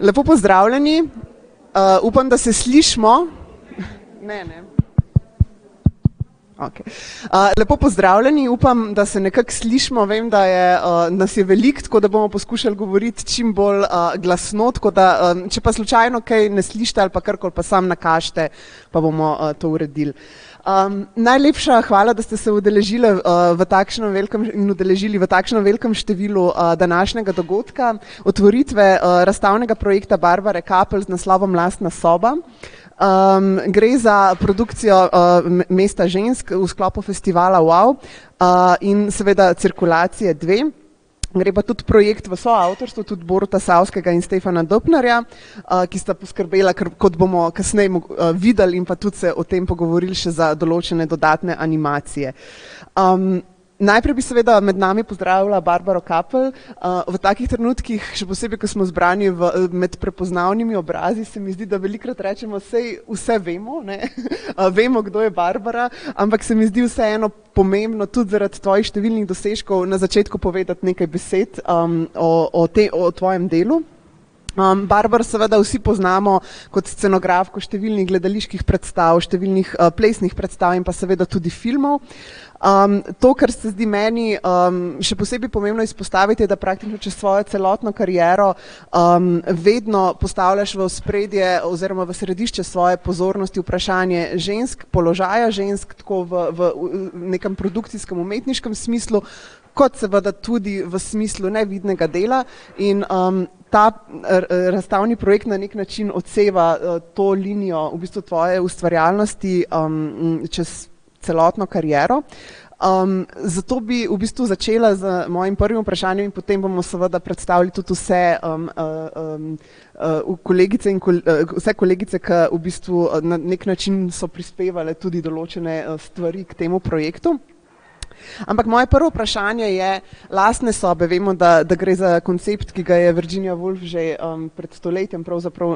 Lepo pozdravljeni, uh, upam, da se slišmo. Ne, ne. Okay. Uh, lepo pozdravljeni, upam, da se nekako slišmo. Vem, da je, uh, nas je veliko, tako da bomo poskušali govoriti čim bolj uh, glasno. Da, um, če pa slučajno kaj ne slišite ali pa karkoli, pa sam nakažete, pa bomo uh, to uredili. Um, najlepša hvala, da ste se udeležili uh, v takšnem velikem in udeležili v takšnem velikem številu uh, današnjega dogodka, otvoritve uh, razstavnega projekta Barbare Kapel z naslovom Lastna soba. Um, gre za produkcijo uh, Mesta žensk v sklopu festivala Wow uh, in seveda cirkulacije dve. Gre pa tudi projekt v soavtorstvu, tudi Boruta Savskega in Stefana Dopnarja, ki sta poskrbela, kot bomo kasneje videli in pa tudi se o tem pogovorili še za določene dodatne animacije. Um, Najprej bi seveda med nami pozdravila Barbaro Kapel. V takih trenutkih, še posebej, ko smo zbrani v, med prepoznavnimi obrazi, se mi zdi, da velikrat rečemo, vse, vse vemo, ne? vemo, kdo je Barbara, ampak se mi zdi vseeno pomembno tudi zaradi tvojih številnih dosežkov na začetku povedati nekaj besed um, o, o, te, o tvojem delu. Um, Barbar seveda vsi poznamo kot scenografko številnih gledaliških predstav, številnih uh, plesnih predstav in pa seveda tudi filmov. Um, to, kar se zdi meni um, še posebej pomembno izpostaviti, je, da praktično čez svojo celotno kariero um, vedno postavljaš v spredje oziroma v središče svoje pozornosti vprašanje žensk, položaja žensk, tako v, v, nekem produkcijskem umetniškem smislu, kot seveda tudi v smislu nevidnega dela. In, um, ta razstavni projekt na nek način odseva uh, to linijo v bistvu tvoje ustvarjalnosti um, čez celotno kariero. Um, zato bi v bistvu začela z mojim prvim vprašanjem in potem bomo seveda predstavili tudi vse um, um, uh, kolegice in kol, uh, vse kolegice, ki v bistvu na nek način so prispevale tudi določene uh, stvari k temu projektu. Ampak moje prvo vprašanje je lastne sobe. Vemo, da, da gre za koncept, ki ga je Virginia Woolf že um, pred stoletjem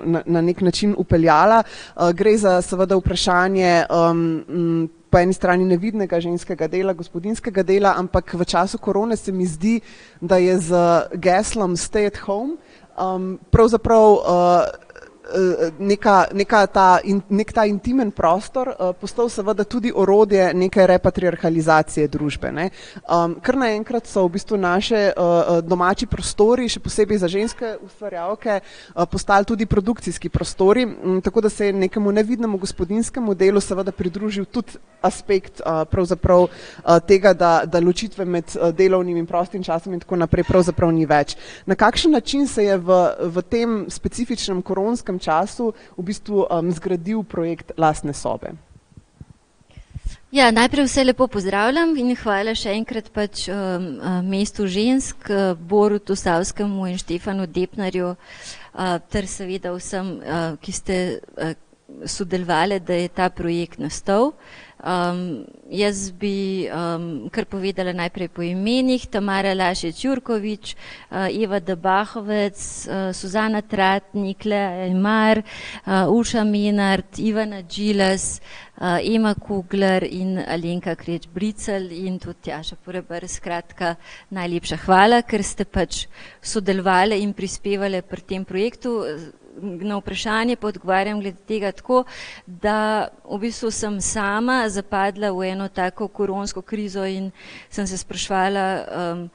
na, na nek način upeljala. Uh, gre za seveda vprašanje um, m, po eni strani nevidnega ženskega dela, gospodinskega dela, ampak v času korone se mi zdi, da je z geslom Stay at home um, pravzaprav uh, neka, neka ta, in, nek ta intimen prostor uh, postal seveda tudi orodje neke repatriarhalizacije družbe. Ne. Um, kar naenkrat so v bistvu naše uh, domači prostori, še posebej za ženske ustvarjalke, uh, postali tudi produkcijski prostori, um, tako da se je nekemu nevidnemu gospodinskemu delu seveda pridružil tudi aspekt uh, pravzaprav uh, tega, da, da ločitve med uh, delovnim in prostim časom in tako naprej pravzaprav ni več. Na kakšen način se je v, v tem specifičnem koronskem kratkem času v bistvu um, zgradil projekt lastne sobe. Ja, najprej vse lepo pozdravljam in hvala še enkrat pač um, uh, mestu žensk, uh, Borutu Savskemu in Štefanu Depnarju, uh, ter seveda vsem, uh, ki ste uh, sodelovali, da je ta projekt nastal. Um, jaz bi um, kar povedala najprej po imenih, Tamara Lašeč Jurkovič, uh, Eva Debahovec, uh, Suzana Tratnik, Lea Emar, uh, Uša Menard, Ivana Džilas, uh, Ema Kugler in Alenka Kreč-Bricel in tudi Tjaša Poreber. Skratka, najlepša hvala, ker ste pač sodelovali in prispevali pri tem projektu na vprašanje pa odgovarjam glede tega tako, da v bistvu sem sama zapadla v eno tako koronsko krizo in sem se sprašvala, um,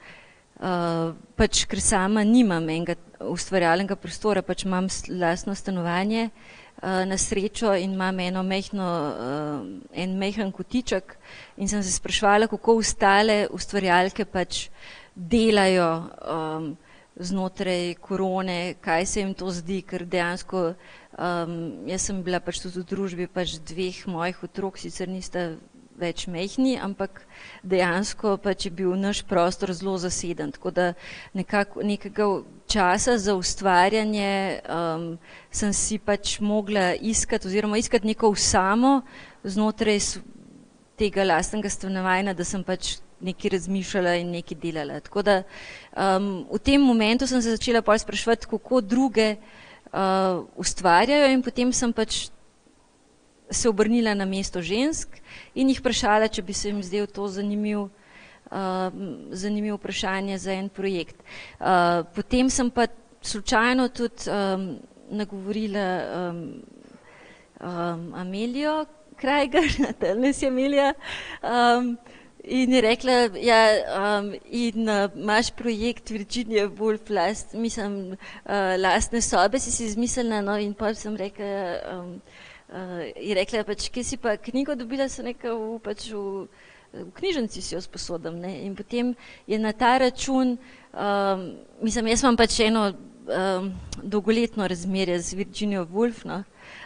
uh, pač ker sama nimam enega ustvarjalnega prostora, pač imam lastno stanovanje uh, na srečo in imam eno mehno, uh, en mehen kotiček in sem se sprašvala, kako ostale ustvarjalke pač delajo um, znotraj korone, kaj se jim to zdi, ker dejansko um, jaz sem bila pač tudi v družbi pač dveh mojih otrok, sicer nista več mehni, ampak dejansko pač je bil naš prostor zelo zaseden, tako da nekako nekega časa za ustvarjanje um, sem si pač mogla iskati oziroma iskati neko samo znotraj tega lastnega stanovanja, da sem pač nekaj razmišljala in nekaj delala. Tako da um, v tem momentu sem se začela pol spraševati, kako druge uh, ustvarjajo in potem sem pač se obrnila na mesto žensk in jih vprašala, če bi se jim zdel to zanimiv, uh, zanimiv vprašanje za en projekt. Uh, potem sem pa slučajno tudi um, nagovorila um, um, Amelijo Krajger, Telnes je Amelija, um, in je rekla, ja, um, in uh, imaš projekt Virginia Woolf, last, mislim, uh, lastne sobe si si izmislila, no, in pa sem rekla, um, uh, je rekla, pač, kje si pa knjigo dobila, sem rekla, v, pač v, v knjižnici si jo sposodim, ne, in potem je na ta račun, um, mislim, jaz imam pač eno um, dolgoletno razmerje z Virginia Woolf, no,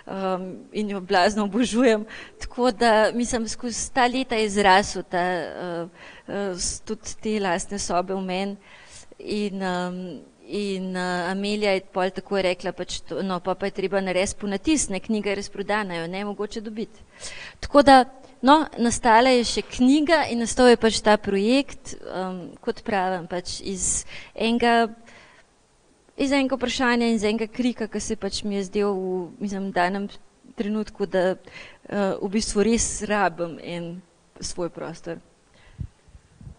um, in jo blazno obožujem. Tako da mislim, skozi ta leta je izrasel ta, uh, uh, tudi te lastne sobe v meni. In, um, in uh, Amelija je pol tako rekla, pač to, no pa, pa je treba narediti ponatisne, knjiga je razprodana, jo ne mogoče dobiti. Tako da, no, nastala je še knjiga in nastal je pač ta projekt, um, kot pravim, pač iz enega iz enega vprašanja in iz enega krika, ki se pač mi je zdel v mislim, danem trenutku, da uh, v bistvu res rabim en svoj prostor.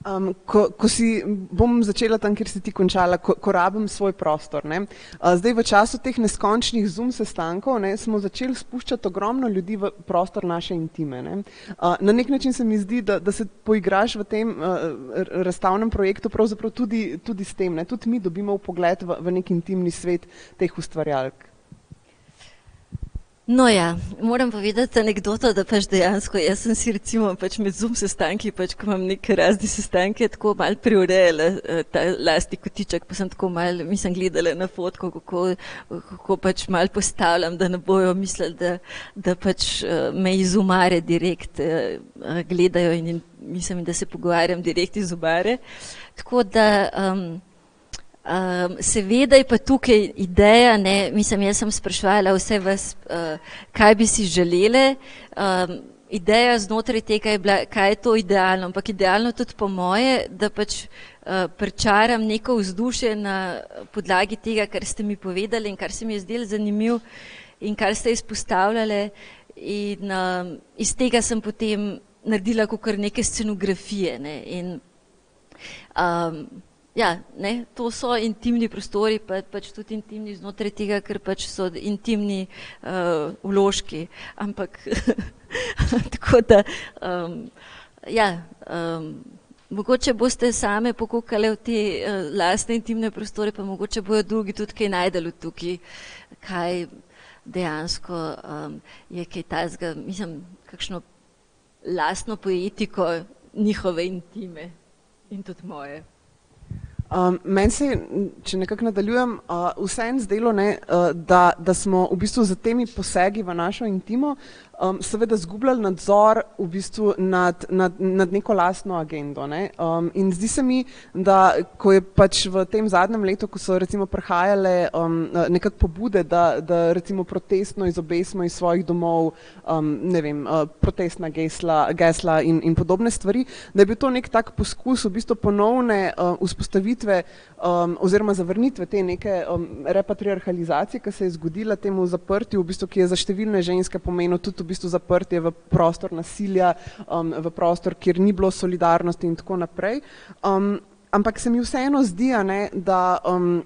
Um, ko, ko si, bom začela tam, kjer si ti končala, ko, ko rabim svoj prostor. Uh, zdaj v času teh neskončnih zoom sestankov ne, smo začeli spuščati ogromno ljudi v prostor naše intime. Ne. Uh, na nek način se mi zdi, da, da se poigraš v tem uh, razstavnem projektu tudi, tudi s tem. Ne. Tudi mi dobimo pogled v, v nek intimni svet teh ustvarjalk. No ja, moram povedati anegdoto, da pač dejansko jaz sem si recimo pač med Zoom sestanki, pač ko imam neke razne sestanke, tako mal preurejala eh, ta lasti kotiček, pa sem tako mal, mislim, gledala na fotko, kako, kako pač mal postavljam, da ne bojo mislili, da, da pač eh, me iz umare direkt eh, gledajo in mislim, da se pogovarjam direkt iz umare. Tako da, um, Um, seveda je pa tukaj ideja, ne, mislim, jaz sem sprašvala vse vas, uh, kaj bi si želeli. Um, ideja znotraj tega je bila, kaj je to idealno, ampak idealno tudi po moje, da pač uh, pričaram neko vzdušje na podlagi tega, kar ste mi povedali in kar se mi je zdelo zanimivo in kar ste izpostavljali. In um, iz tega sem potem naredila kar neke scenografije. Ne, in, um, Ja, ne, to so intimni prostori, pa, pač tudi intimni znotraj tega, ker pač so intimni uh, vložki. Ampak tako da, um, ja, um, mogoče boste same pokukali v te uh, lastne intimne prostore, pa mogoče bojo drugi tudi kaj najdeli tukaj, kaj dejansko um, je kaj tazga, mislim, kakšno lastno poetiko njihove intime in tudi moje. Um, Meni se, če nekako nadaljujem, uh, vseeno zdelo, ne, uh, da, da smo v bistvu z temi posegi v našo intimo um, seveda zgubljali nadzor v bistvu nad, nad, nad neko lastno agendo. Ne? Um, in zdi se mi, da ko je pač v tem zadnjem letu, ko so recimo prihajale um, nekako pobude, da, da recimo protestno izobesmo iz svojih domov, um, ne vem, uh, protestna gesla, gesla in, in podobne stvari, da je bil to nek tak poskus v bistvu ponovne uh, vzpostavitve um, oziroma zavrnitve te neke um, repatriarhalizacije, ki se je zgodila temu zaprtju, v bistvu, ki je za številne ženske pomenil tudi v bistvu zaprtje v prostor nasilja, um, v prostor, kjer ni bilo solidarnosti in tako naprej. Um, ampak se mi vseeno zdi, ne, da, um,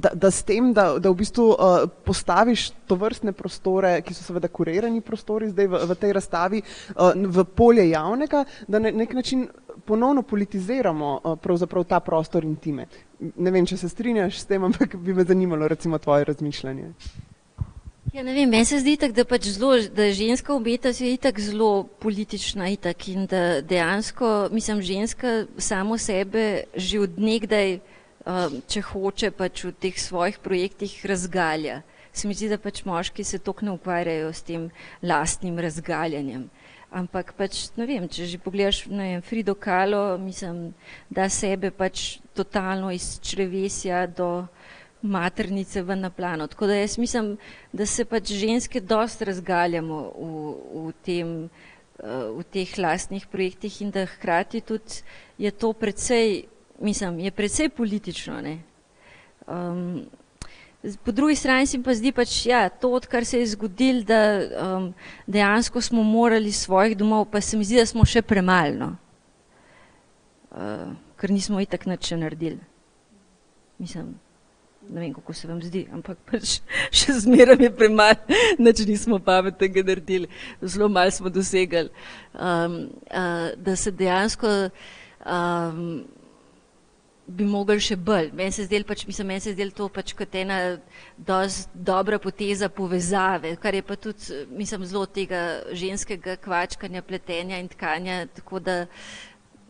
da, da s tem, da, da v bistvu uh, postaviš to vrstne prostore, ki so seveda kurirani prostori zdaj v, v tej razstavi, uh, v polje javnega, da na nek način ponovno politiziramo uh, ta prostor intime. Ne vem, če se strinjaš s tem, ampak bi me zanimalo recimo tvoje razmišljanje. Ja, ne vem, meni se zdi tak, da pač zelo, da ženska umetnost je itak zelo politična itak in da dejansko, mislim, ženska samo sebe že od nekdaj, um, če hoče, pač v teh svojih projektih razgalja. Se mi zdi, da pač moški se tok ne ukvarjajo s tem lastnim razgaljanjem. Ampak pač, ne vem, če že pogledaš, ne vem, Frido Kalo, mislim, da sebe pač totalno iz črevesja do maternice ven na plano. Tako da jaz mislim, da se pač ženske dost razgaljamo v, v, tem, eh, v teh lastnih projektih in da hkrati tudi je to precej, mislim, je precej politično. Ne? Um, po drugi strani se mi pa zdi pač, ja, to, kar se je zgodil, da um, dejansko smo morali svojih domov, pa se mi zdi, da smo še premalno, uh, ker nismo itak nič naredili. Mislim, Ne vem, kako se vam zdi, ampak pač še zmeraj je premalo, nič nismo pametnega naredili, zelo malo smo dosegali. Um, uh, da se dejansko um, bi mogli še bolj. Meni se zdel pač, mislim, meni se zdel to pač kot ena dosti dobra poteza povezave, kar je pa tudi, mislim, zelo tega ženskega kvačkanja, pletenja in tkanja, tako da,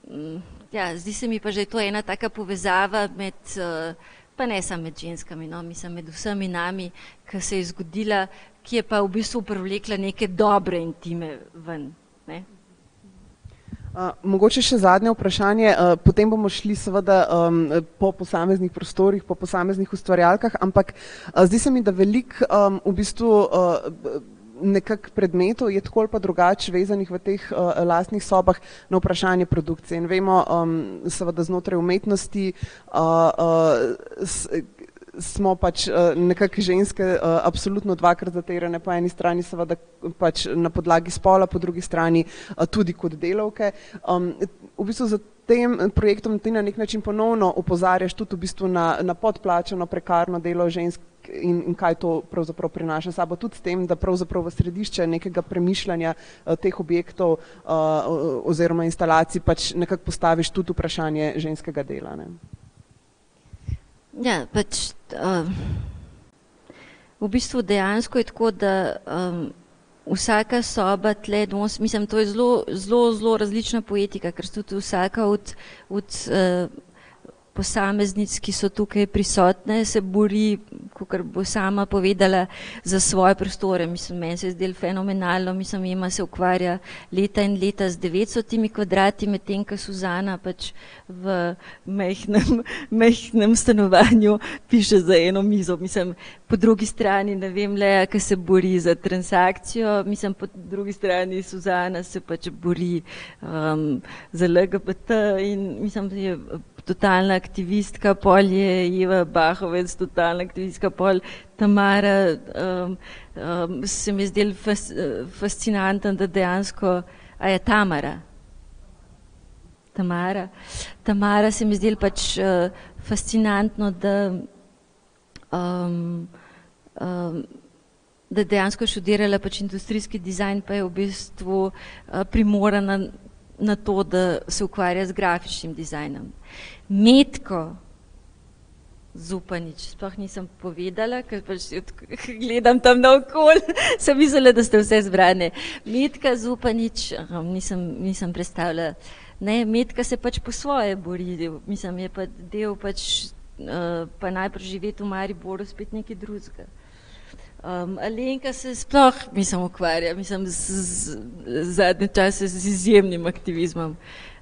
mm, ja, zdi se mi pa, že to ena taka povezava med, uh, pa ne samo med ženskami, no, mislim, med vsemi nami, ki se je zgodila, ki je pa v bistvu privlekla neke dobre intime ven. Ne? Mogoče še zadnje vprašanje, potem bomo šli seveda um, po posameznih prostorih, po posameznih ustvarjalkah, ampak zdi se mi, da velik um, v bistvu uh, nekak predmetov je tako ali pa drugače vezanih v teh uh, lastnih sobah na vprašanje produkcije. In vemo, um, seveda znotraj umetnosti, uh, uh, s, smo pač uh, nekako ženske uh, absolutno dvakrat zaterane, po eni strani seveda pač na podlagi spola, po drugi strani uh, tudi kot delavke. Um, v bistvu za tem projektom ti na nek način ponovno opozarjaš tudi v bistvu na, na podplačeno, prekarno delo žensk in, in kaj to pravzaprav prinaša sabo, tudi s tem, da pravzaprav v središče nekega premišljanja uh, teh objektov uh, oziroma instalacij pač nekako postaviš tudi vprašanje ženskega dela. Ne? Ja, pač uh, v bistvu dejansko je tako, da um, vsaka soba tle, dons, mislim, to je zelo, zelo, zelo različna poetika, ker tudi vsaka od, od uh, posameznic, ki so tukaj prisotne, se bori, kot bo sama povedala, za svoje prostore. Mislim, meni se je zdelo fenomenalno, mislim, ima se ukvarja leta in leta z 900 kvadrati, medtem ko Suzana pač v mehnem, mehnem stanovanju piše za eno mizo. Mislim, po drugi strani, ne vem, le, ki se bori za transakcijo, mislim, po drugi strani Suzana se pač bori um, za LGBT in mislim, da je totalna aktivistka, pol je Iva Bahovec, totalna aktivistka, pol Tamara, um, um, se mi zdel fas, fascinanten, da dejansko, a je Tamara. Tamara. Tamara se mi zdel pač uh, fascinantno, da, um, um, da dejansko študirala pač industrijski dizajn, pa je v bistvu uh, primorana na to, da se ukvarja z grafičnim dizajnom. Metko Zupanič, sploh nisem povedala, ker pač gledam tam na okol, sem mislila, da ste vse zbrane. Metka Zupanič, nisem, nisem predstavljala, ne, Metka se pač po svoje bori, mislim, je pa del pač, uh, pa najprej živeti v Mariboru, spet nekaj drugega. Um, Alenka se sploh, mislim, ukvarja, mislim, z, z, zadnje čase z izjemnim aktivizmom. Uh,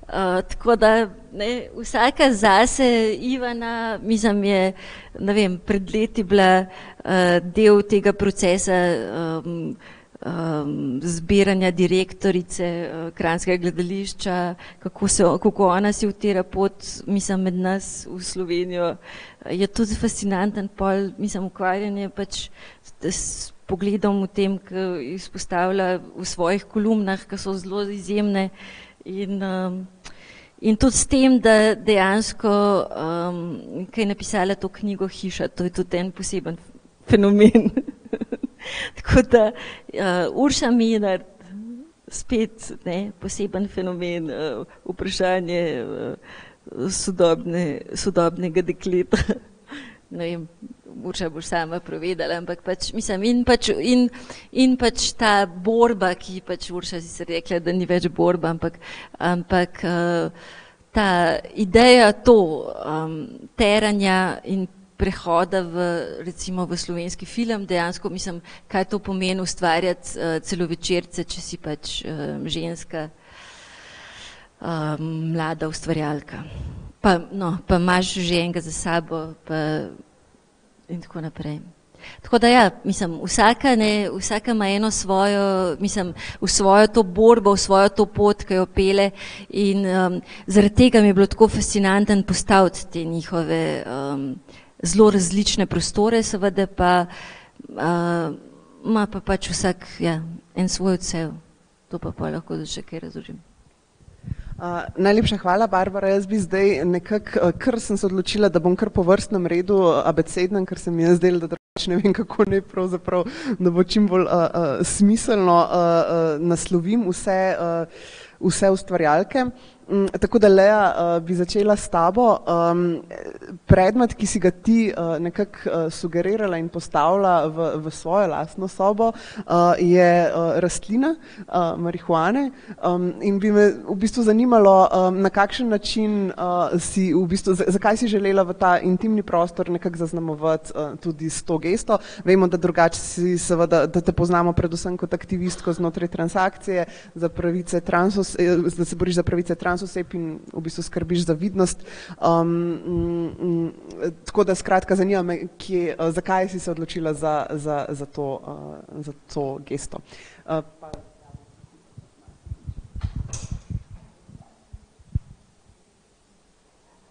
Uh, tako da ne, vsaka zase, Ivana, mislim, je vem, pred leti bila uh, del tega procesa um, um, zbiranja direktorice uh, Kranskega gledališča, kako, se, kako ona si utira pot, mislim, med nas v Slovenijo. Je tudi fascinanten pol, mislim, ukvarjanje pač s pogledom v tem, ki izpostavlja v svojih kolumnah, ki so zelo izjemne. In, um, in tudi s tem, da dejansko, um, kaj je napisala to knjigo Hiša, to je tudi en poseben fenomen. Tako da uh, Urša Minar, spet ne, poseben fenomen, uh, vprašanje uh, sodobne, sodobnega dekleta. Ne vem, Urša boš sama povedala, ampak pač, mislim, in pač, in, in pač ta borba, ki pač Urša si se rekla, da ni več borba, ampak, ampak uh, ta ideja to um, teranja in prehoda v, recimo v slovenski film, dejansko mislim, kaj to pomeni ustvarjati uh, celovečerce, če si pač um, ženska, um, mlada ustvarjalka. Pa, no, pa imaš že enega za sabo, pa in tako naprej. Tako da ja, mislim, vsaka, ne, vsaka ima eno svojo, mislim, v svojo to borbo, v svojo to pot, ki jo pele in um, zaradi tega mi je bilo tako fascinanten postaviti te njihove um, zelo različne prostore, seveda pa uh, ima pa pač vsak ja, en svoj odsev. To pa pa lahko še kaj razložim. Uh, najlepša hvala, Barbara. Jaz bi zdaj nekako, uh, ker sem se odločila, da bom kar po vrstnem redu abecednem, ker se mi je zdelo, da drugače ne vem, kako ne pravzaprav, da bo čim bolj uh, uh, smiselno uh, uh, naslovim vse, uh, vse ustvarjalke. Mm, tako da, Lea, uh, bi začela s tabo. Um, predmet, ki si ga ti uh, nekako uh, sugerirala in postavila v, v svojo lastno sobo, uh, je uh, rastlina uh, marihuane. Um, in bi me v bistvu zanimalo, um, na kakšen način uh, si, v bistvu, zakaj si želela v ta intimni prostor nekako zaznamovati uh, tudi s to gesto. Vemo, da drugače si seveda, da te poznamo predvsem kot aktivistko znotraj transakcije, za pravice transos, da se boriš za pravice transos oseb in v bistvu skrbiš za vidnost. Um, m, tako da skratka zanima me, kje, uh, zakaj si se odločila za, za, za, to, uh, za to gesto. Uh,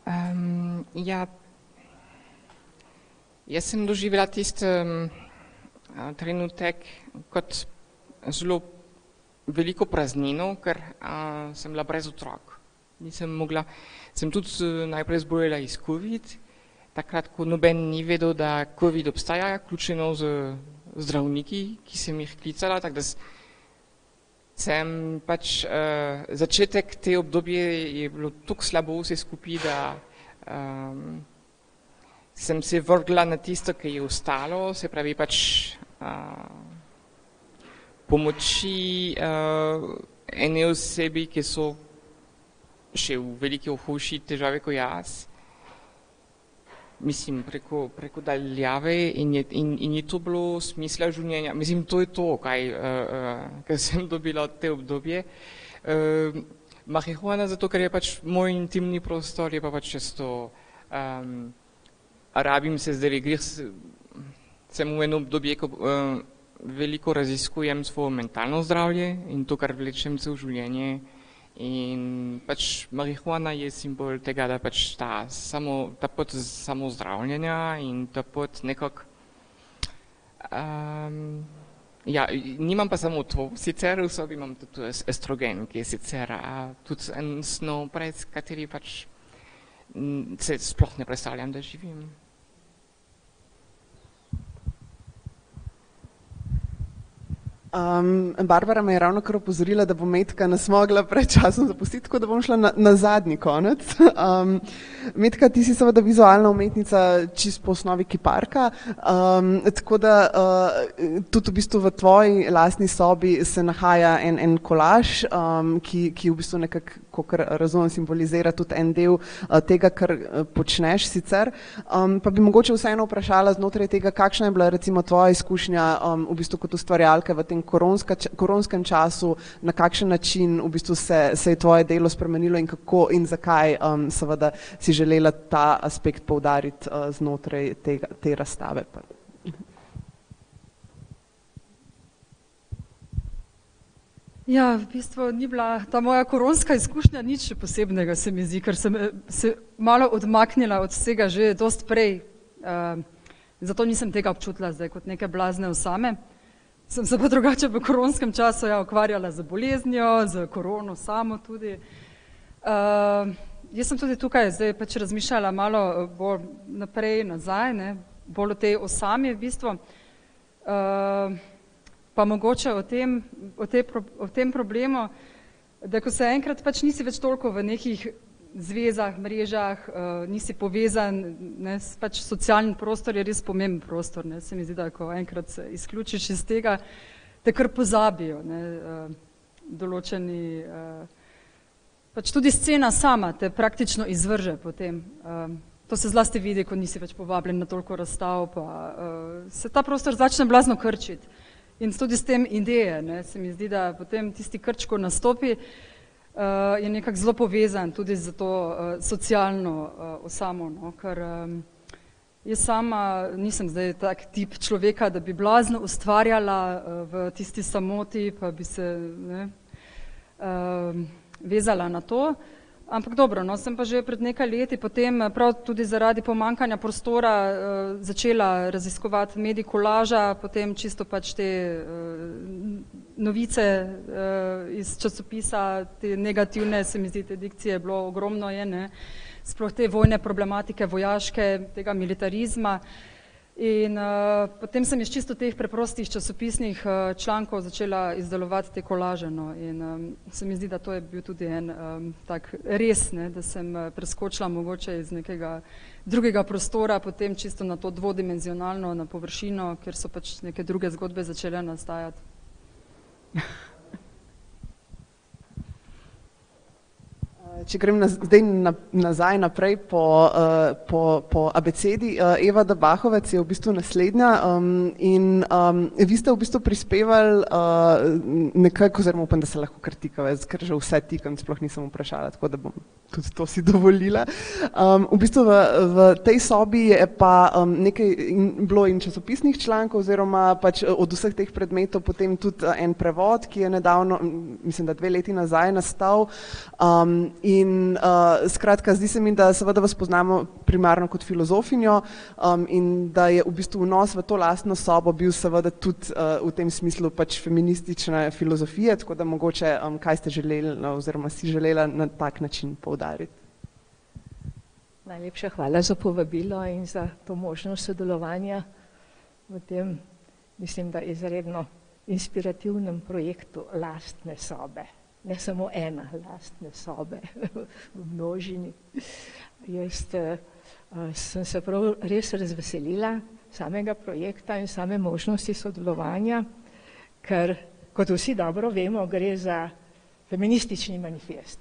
um, ja, jaz sem doživela tisti um, trenutek kot zelo veliko praznino, ker uh, sem bila brez otrok nisem mogla, sem tudi eh, najprej zbolela iz COVID, takrat, ko noben ni vedel, da COVID obstaja, ključeno z zdravniki, ki sem jih klicala, tako da sem pač, uh, začetek te obdobje je bilo tako slabo vse skupaj, da um, sem se vrgla na tisto, ki je ostalo, se pravi pač uh, pomoči uh, ene osebi, ki so še v veliki hujši težave kot jaz. Mislim, preko, preko daljave in je, in, in je to bilo smisla življenja. Mislim, to je to, kaj, uh, uh, kar sem dobila od te obdobje. Uh, marihuana zato, ker je pač moj intimni prostor, je pa pač često, um, rabim se zdaj, grih, sem v eno obdobje, ko uh, veliko raziskujem svoje mentalno zdravje in to, kar vlečem se v življenje. In pač marihuana je simbol tega, da pač ta, samo, ta pot samozdravljenja in ta pot nekako. Um, ja, nimam pa samo to, sicer v sobi imam tudi estrogen, ki je sicer tudi en snov, brez kateri pač se sploh ne predstavljam, da živim. Um, Barbara me je ravno kar opozorila, da bo Metka nas mogla pred časom zapustiti, tako da bom šla na, na zadnji konec. Um, Metka, ti si seveda vizualna umetnica čist po osnovi kiparka, um, tako da uh, tudi v bistvu v tvoji lastni sobi se nahaja en, en kolaž, um, ki, ki v bistvu nekako, kot razumem, simbolizira tudi en del uh, tega, kar uh, počneš sicer. Um, pa bi mogoče vseeno vprašala znotraj tega, kakšna je bila recimo tvoja izkušnja um, v bistvu kot ustvarjalke v tem koronska, koronskem času, na kakšen način v bistvu se, se je tvoje delo spremenilo in kako in zakaj um, seveda si želela ta aspekt poudariti uh, znotraj tega, te razstave. Ja, v bistvu ni bila ta moja koronska izkušnja nič posebnega, se mi zdi, ker sem eh, se malo odmaknila od vsega že dost prej. Uh, zato nisem tega občutila zdaj kot neke blazne osame. Sem se pa drugače v koronskem času ja, ukvarjala z boleznjo, z korono samo tudi. Uh, jaz sem tudi tukaj zdaj pač razmišljala malo eh, bolj naprej, nazaj, ne, bolj o tej osami v bistvu. Pa mogoče o tem, o, te, o tem problemu, da ko se enkrat pač nisi več toliko v nekih zvezah, mrežah, uh, nisi povezan, ne, pač socialni prostor je res pomemben prostor, ne, se mi zdi, da ko enkrat se izključiš iz tega, te kar pozabijo, ne, uh, določeni, uh, pač tudi scena sama te praktično izvrže potem. Uh, to se zlasti vidi, ko nisi več povabljen na toliko razstav, pa uh, se ta prostor začne blazno krčiti. In tudi s tem ideje, ne, se mi zdi, da potem tisti krč, ko nastopi, uh, uh, je nekako zelo povezan tudi z to uh, socialno uh, osamo, no? ker um, jaz sama nisem zdaj tak tip človeka, da bi blazno ustvarjala uh, v tisti samoti, pa bi se ne, uh, vezala na to. Ampak dobro, no, sem pa že pred nekaj leti potem prav tudi zaradi pomankanja prostora uh, začela raziskovati medij kolaža, potem čisto pač te uh, novice uh, iz časopisa, te negativne, se mi zdi, te dikcije bilo ogromno je, ne, sploh te vojne problematike, vojaške, tega militarizma. Uh, In uh, potem sem iz čisto teh preprostih časopisnih uh, člankov začela izdelovati te kolaže. No. In um, se mi zdi, da to je bil tudi en um, tak res, ne, da sem uh, preskočila mogoče iz nekega drugega prostora, potem čisto na to dvodimenzionalno, na površino, ker so pač neke druge zgodbe začele nastajati. Če grem na, zdaj na, nazaj naprej po, uh, po, po abecedi, uh, Eva Dabahovec je v bistvu naslednja um, in um, vi ste v bistvu prispevali uh, nekako, oziroma upam, da se lahko kritikava, ker že vse tikam, sploh nisem vprašala, tako da bom tudi to si dovolila. Um, v bistvu v, v tej sobi je pa um, nekaj in, bilo in časopisnih člankov, oziroma pač od vseh teh predmetov potem tudi en prevod, ki je nedavno, mislim, da dve leti nazaj nastal. Um, In uh, skratka, zdi se mi, da seveda vas poznamo primarno kot filozofinjo um, in da je v bistvu vnos v to lastno sobo bil seveda tudi uh, v tem smislu pač feministične filozofije, tako da mogoče um, kaj ste želeli oziroma si želela na tak način poudariti. Najlepša hvala za povabilo in za to možnost sodelovanja v tem, mislim, da izredno inspirativnem projektu lastne sobe ne samo ena, lastne sobe v množini. Jaz uh, sem se prav res razveselila samega projekta in same možnosti sodelovanja, ker, kot vsi dobro vemo, gre za feministični manifest,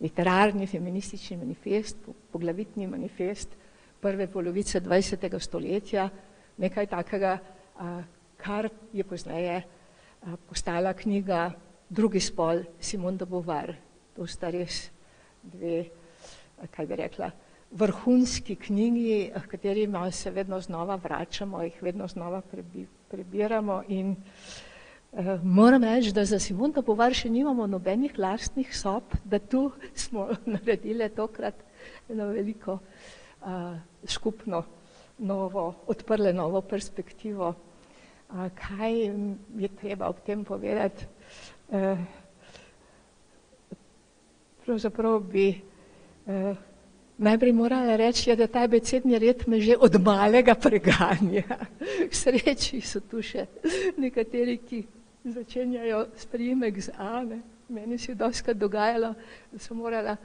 literarni feministični manifest, poglavitni manifest prve polovice 20. stoletja, nekaj takega, uh, kar je pozneje uh, postala knjiga drugi spol, Simon de Beauvoir. To sta res dve, kaj bi rekla, vrhunski knjigi, katerima se vedno znova vračamo, jih vedno znova prebi, prebiramo in eh, moram reči, da za Simon de Beauvoir še nimamo nobenih lastnih sob, da tu smo naredili tokrat eno veliko eh, skupno novo, odprle novo perspektivo. Eh, kaj je treba ob tem povedati? Eh, pravzaprav bi eh, najprej morala reči, ja, da ta abecedni red me že od malega preganja. K sreči so tu še nekateri, ki začenjajo sprijemek z A. Ne. Meni se je doskrat dogajalo, da sem morala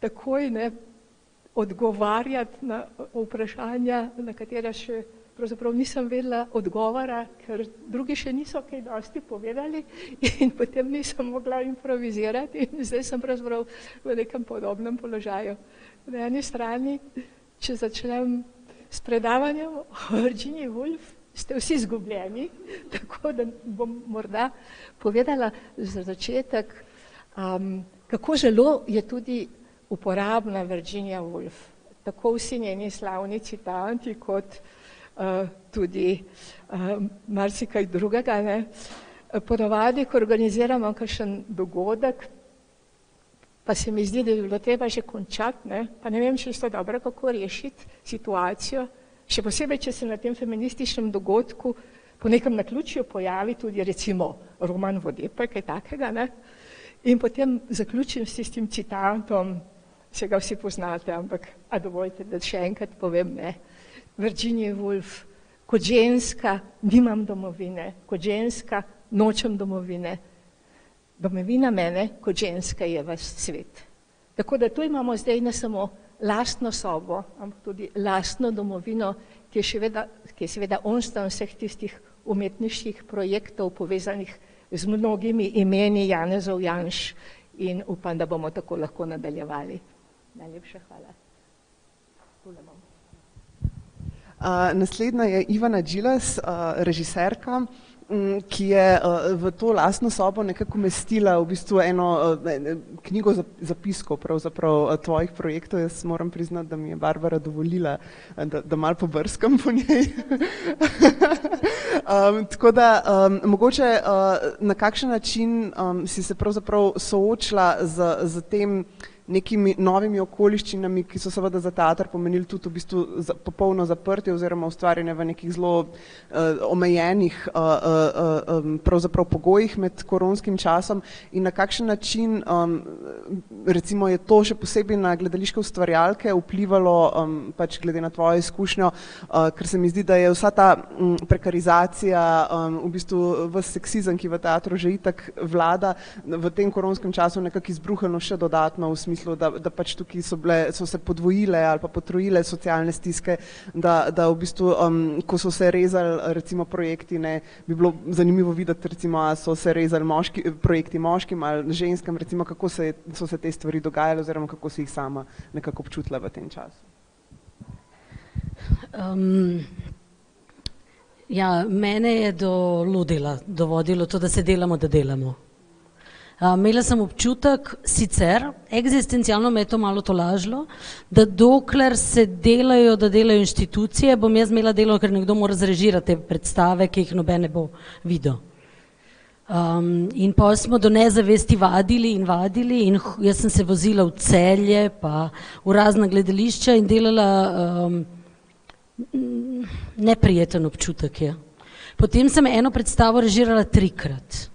takoj ne, odgovarjati na vprašanja, na katera še pravzaprav nisem vedela odgovora, ker drugi še niso kaj dosti povedali in potem nisem mogla improvizirati in zdaj sem pravzaprav v nekem podobnem položaju. Na eni strani, če začnem s predavanjem o Virginia Woolf, ste vsi zgubljeni, tako da bom morda povedala za začetek, um, kako zelo je tudi uporabna Virginia Woolf. Tako vsi njeni slavni citanti kot Eh, tudi uh, marsikaj drugega. Ne. Ponovadi, ko organiziramo kakšen dogodek, pa se mi zdi, da bi bilo treba že končati, ne, pa ne vem čisto dobro, kako rešiti situacijo, še posebej, če se na tem feminističnem dogodku po nekem naključju pojavi tudi recimo roman Vodepa, kaj takega, ne, in potem zaključim s tistim citatom, se ga vsi poznate, ampak a dovolite, da še enkrat povem, ne, Virginia Woolf, kot ženska nimam domovine, kot ženska nočem domovine. Domovina mene, kot ženska je vas svet. Tako da tu imamo zdaj ne samo lastno sobo, ampak tudi lastno domovino, ki je, ševeda, ki je seveda onstan vseh tistih umetniških projektov povezanih z mnogimi imeni Janezov Janš in upam, da bomo tako lahko nadaljevali. Najlepša. Hvala naslednja je Ivana Džilas, uh, režiserka, um, ki je uh, v to lastno sobo nekako umestila v bistvu eno uh, knjigo zapiskov pravzaprav uh, tvojih projektov. Jaz moram priznati, da mi je Barbara dovolila, da, da mal pobrskam po njej. um, tako da um, mogoče uh, na kakšen način um, si se pravzaprav soočila z, z tem, nekimi novimi okoliščinami, ki so seveda za teater pomenili tudi v bistvu za, popolno zaprtje oziroma ustvarjanje v nekih zelo uh, omejenih uh, uh, um, pravzaprav pogojih med koronskim časom. In na kakšen način um, recimo je to še posebej na gledališke ustvarjalke vplivalo um, pač glede na tvojo izkušnjo, uh, ker se mi zdi, da je vsa ta um, prekarizacija, um, v bistvu v seksizem, ki v teatru že itak vlada, v tem koronskem času nekako izbruhano še dodatno v smislu smislu, da, da pač tukaj so, bile, so se podvojile ali pa potrojile socialne stiske, da, da v bistvu, um, ko so se rezali recimo projekti, ne, bi bilo zanimivo videti, recimo, a so se rezali moški, projekti moškim ali ženskim, recimo, kako se, so se te stvari dogajale oziroma kako si jih sama nekako občutila v tem času. Um, ja, mene je do ludila dovodilo to, da se delamo, da delamo. Imela sem občutek, sicer eksistencialno me je to malo tolažilo, da dokler se delajo, da delajo inštitucije, bom jaz imela delo, ker nekdo mora zrežirati te predstave, ki jih noben ne bo videl. Um, in pa smo do nezavesti vadili in vadili in jaz sem se vozila v celje, pa v razna gledališča in delala um, neprijeten občutek je. Potem sem eno predstavo režirala trikrat.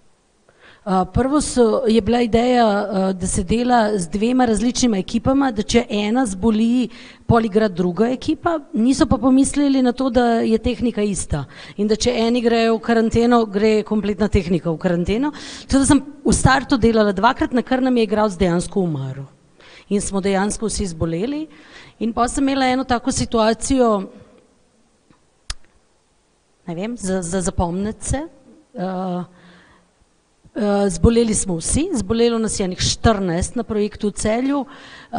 Prvo so, je bila ideja, da se dela z dvema različnima ekipama, da če ena zboli, poligra druga ekipa, niso pa pomislili na to, da je tehnika ista in da če eni grejo v karanteno, gre kompletna tehnika v karanteno. Tako da sem v startu delala dvakrat, na kar nam je igralec dejansko umrl. In smo dejansko vsi zboleli. In pa sem imela eno tako situacijo, ne vem, za, za zapomniti se. Uh, Eh, zboleli smo vsi, zbolelo nas je enih 14 na projektu v celju, uh,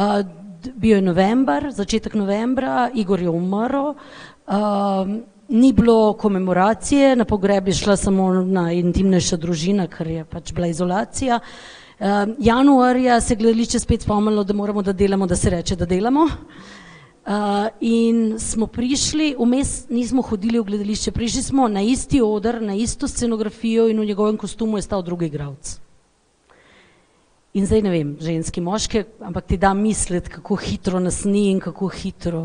bil je november, začetek novembra, Igor je umrl, uh, ni bilo komemoracije, na pogreb je šla samo na intimnejša družina, ker je pač bila izolacija. Januarja se gledališče spet spomnilo, da moramo da delamo, da se reče, da delamo. Uh, in smo prišli, vmes nismo hodili v gledališče, prišli smo na isti odr, na isto scenografijo in v njegovem kostumu je stal drugi igralec. In zdaj ne vem, ženski, moški, ampak ti da misliti, kako hitro nas ni in kako hitro.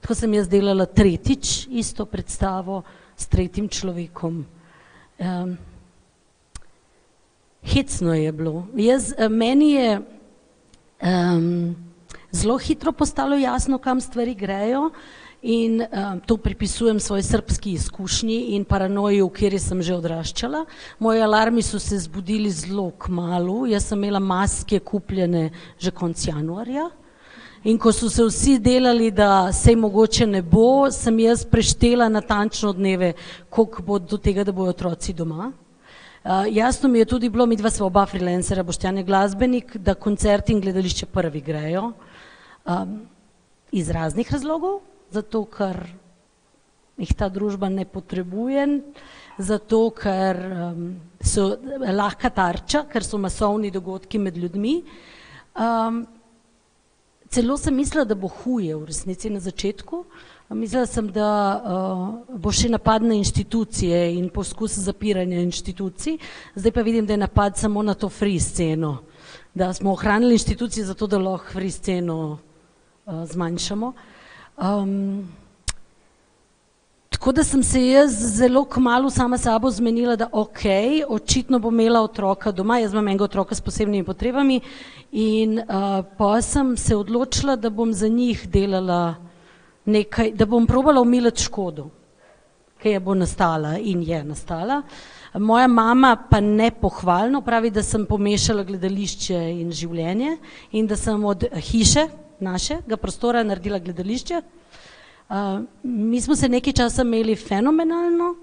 Tako sem jaz delala tretjič isto predstavo s tretjim človekom. Um, hecno je bilo. Jaz, meni je um, zelo hitro postalo jasno, kam stvari grejo in um, to pripisujem svoji srpski izkušnji in paranoji, v kateri sem že odraščala. Moji alarmi so se zbudili zelo k malu, jaz sem imela maske kupljene že konc januarja in ko so se vsi delali, da se mogoče ne bo, sem jaz preštela natančno dneve, koliko bo do tega, da bojo otroci doma. Uh, jasno mi je tudi bilo, mi dva sva oba freelancera, Boštjan je glasbenik, da koncerti in gledališče prvi grejo um, iz raznih razlogov, zato ker jih ta družba ne potrebuje, zato ker um, so lahka tarča, ker so masovni dogodki med ljudmi. Um, celo sem mislila, da bo huje v resnici na začetku. Mislila sem, da uh, bo še napad na inštitucije in poskus zapiranja inštitucij, zdaj pa vidim, da je napad samo na to free sceno, da smo ohranili inštitucije zato, da lahko free sceno zmanjšamo. Um, tako da sem se jaz zelo kmalo sama sabo zmenila, da ok, očitno bom imela otroka doma, jaz imam enega otroka s posebnimi potrebami in uh, pa sem se odločila, da bom za njih delala nekaj, da bom probala umiliti škodo, ki je bo nastala in je nastala. Moja mama pa ne pohvalno pravi, da sem pomešala gledališče in življenje in da sem od hiše, našega prostora naredila gledališče. Uh, mi smo se nekaj časa imeli fenomenalno,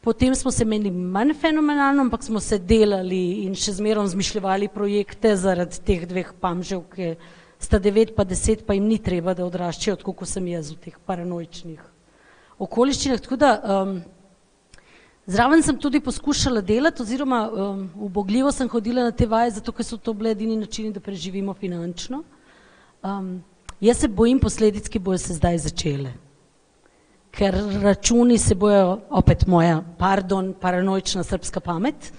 potem smo se imeli manj fenomenalno, ampak smo se delali in še zmerom zmišljali projekte zaradi teh dveh pamžev, ki sta devet pa deset, pa jim ni treba, da odraščajo, tako kot sem jaz v teh paranoičnih okoliščinah. Tako da um, zraven sem tudi poskušala delati oziroma um, ubogljivo sem hodila na te vaje, zato ker so to bile edini načini, da preživimo finančno. Um, jaz se bojim posledic, ki bojo se zdaj začele. Ker računi se bojo, opet moja, pardon, paranoična srpska pamet,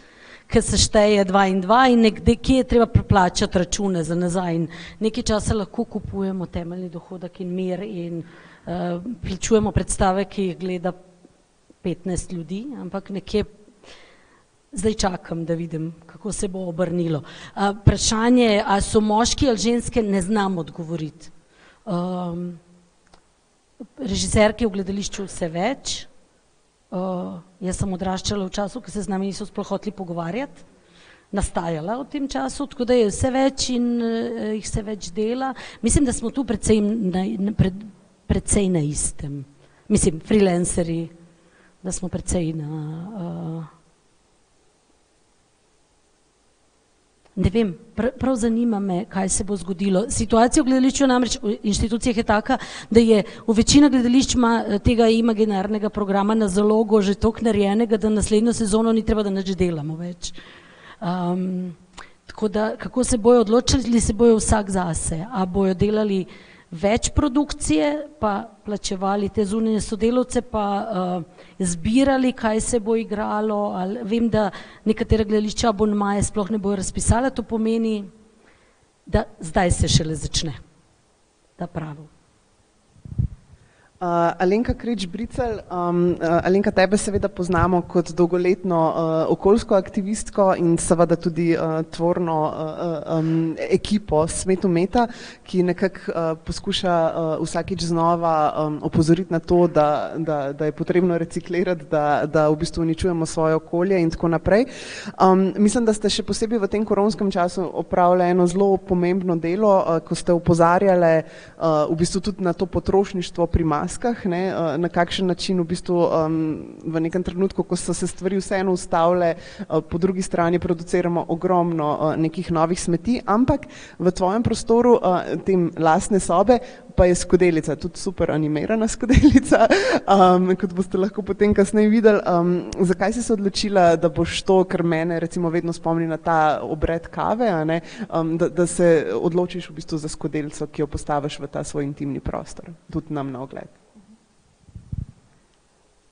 ki se šteje dva in dva in nekde, kje je treba preplačati račune za nazaj. In nekaj časa lahko kupujemo temeljni dohodek in mir in uh, plačujemo predstave, ki jih gleda 15 ljudi, ampak nekje zdaj čakam, da vidim, kako se bo obrnilo. Vprašanje je, ali so moški ali ženske, ne znam odgovoriti. Um, režiserke v gledališču vse več, Uh, jaz sem odraščala v času, ko se z nami niso sploh hoteli pogovarjati, nastajala v tem času, tako da je vse več in uh, jih se več dela. Mislim, da smo tu predvsej na, pred, predvsej na istem. Mislim, freelanceri, da smo predvsej na. Uh, Ne vem, prav zanima me, kaj se bo zgodilo. Situacija v gledališču namreč v inštitucijah je taka, da je v večina gledališč ima eh, tega imaginarnega programa na zalogo že toliko narejenega, da naslednjo sezono ni treba, da nič delamo več. Um, tako da, kako se bojo odločili, se bojo vsak zase. A bojo delali več produkcije, pa plačevali te zunanje sodelovce, pa uh, zbirali, kaj se bo igralo. Ali, vem, da nekatera gledališča abonmaje sploh ne bojo razpisala, to pomeni, da zdaj se šele začne ta pravo. Uh, Alenka Krič-Bricel, um, uh, Alenka, tebe seveda poznamo kot dolgoletno uh, okoljsko aktivistko in seveda tudi uh, tvorno uh, um, ekipo Smetu Meta, ki nekako uh, poskuša uh, vsakič znova um, opozoriti na to, da, da, da je potrebno reciklirati, da, da v bistvu uničujemo svoje okolje in tako naprej. Um, mislim, da ste še posebej v tem koronskem času opravili eno zelo pomembno delo, uh, ko ste upozarjali uh, v bistvu tudi na to potrošništvo pri mas maskah, ne, eh, na kakšen način v bistvu um, v nekem trenutku, ko so se stvari vseeno ustavile, uh, po drugi strani produciramo ogromno uh, nekih novih smeti, ampak v tvojem prostoru, uh, tem lastne sobe, pa je skodelica, tudi super animirana skodelica, um, kot boste lahko potem kasneje videli. Um, zakaj si se odločila, da boš to, kar mene recimo vedno spomni na ta obred kave, ne, um, da, da se odločiš v bistvu za skodelico, ki jo postaviš v ta svoj intimni prostor, tudi nam na ogled?